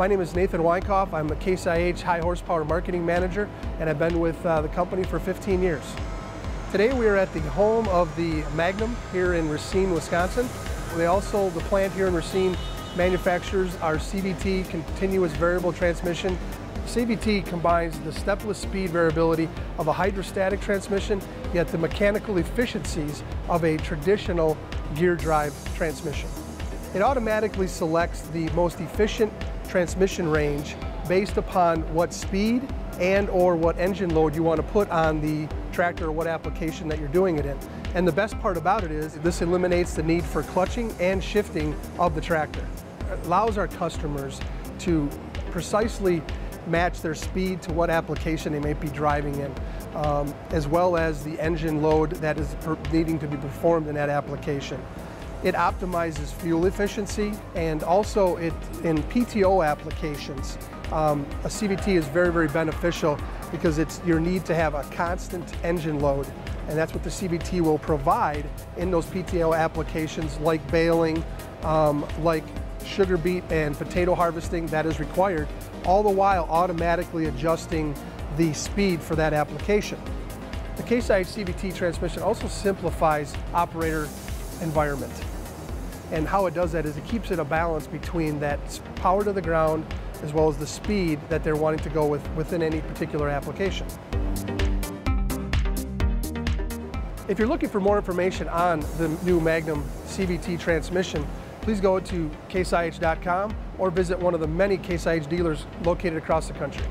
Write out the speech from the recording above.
My name is Nathan Weinkauf. I'm a Case IH High Horsepower Marketing Manager, and I've been with uh, the company for 15 years. Today we are at the home of the Magnum here in Racine, Wisconsin. They also, the plant here in Racine manufactures our CVT continuous variable transmission. CVT combines the stepless speed variability of a hydrostatic transmission, yet the mechanical efficiencies of a traditional gear drive transmission. It automatically selects the most efficient transmission range based upon what speed and or what engine load you want to put on the tractor or what application that you're doing it in. And the best part about it is this eliminates the need for clutching and shifting of the tractor. It allows our customers to precisely match their speed to what application they may be driving in, um, as well as the engine load that is needing to be performed in that application. It optimizes fuel efficiency and also it in PTO applications, um, a CVT is very, very beneficial because it's your need to have a constant engine load. And that's what the CVT will provide in those PTO applications like baling, um, like sugar beet and potato harvesting that is required, all the while automatically adjusting the speed for that application. The Case IH CVT transmission also simplifies operator environment. And how it does that is it keeps it a balance between that power to the ground as well as the speed that they're wanting to go with within any particular application. If you're looking for more information on the new Magnum CVT transmission, please go to caseih.com or visit one of the many Case IH dealers located across the country.